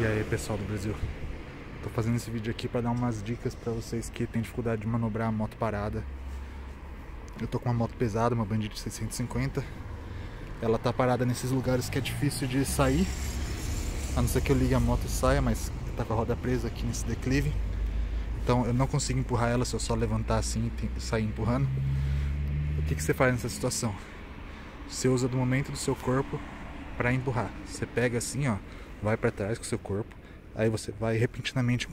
E aí pessoal do Brasil, tô fazendo esse vídeo aqui para dar umas dicas para vocês que têm dificuldade de manobrar a moto parada. Eu tô com uma moto pesada, uma Bandit 650. Ela tá parada nesses lugares que é difícil de sair, a não ser que eu ligue a moto e saia, mas tá com a roda presa aqui nesse declive. Então eu não consigo empurrar ela se eu só levantar assim e sair empurrando. O que, que você faz nessa situação? Você usa do momento do seu corpo para empurrar. Você pega assim, ó, vai para trás com o seu corpo, aí você vai repentinamente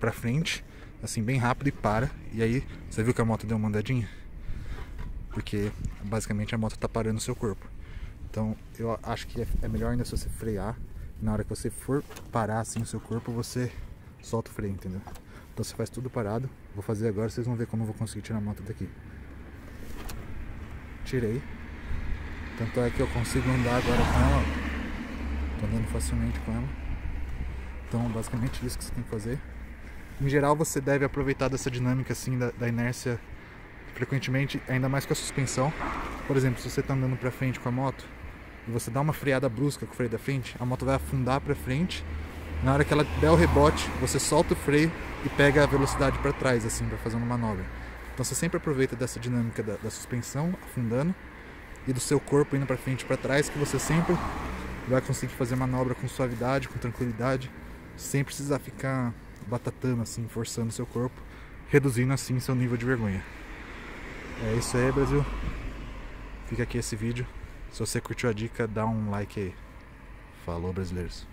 para frente, assim bem rápido e para. E aí você viu que a moto deu uma andadinha? Porque basicamente a moto está parando no seu corpo. Então eu acho que é melhor ainda se você frear. Na hora que você for parar assim o seu corpo, você solta o freio, entendeu? Então você faz tudo parado. Vou fazer agora, vocês vão ver como eu vou conseguir tirar a moto daqui. Tirei. Tanto é que eu consigo andar agora com ela Andando facilmente com ela. Então, basicamente isso que você tem que fazer. Em geral, você deve aproveitar dessa dinâmica assim da, da inércia frequentemente, ainda mais com a suspensão. Por exemplo, se você está andando para frente com a moto e você dá uma freada brusca com o freio da frente, a moto vai afundar para frente. Na hora que ela der o rebote, você solta o freio e pega a velocidade para trás, assim, para fazer uma manobra. Então você sempre aproveita dessa dinâmica da, da suspensão afundando e do seu corpo indo para frente e para trás, que você sempre vai conseguir fazer manobra com suavidade, com tranquilidade, sem precisar ficar batatando assim, forçando seu corpo, reduzindo assim seu nível de vergonha. É isso aí, Brasil. Fica aqui esse vídeo. Se você curtiu a dica, dá um like aí. Falou, brasileiros.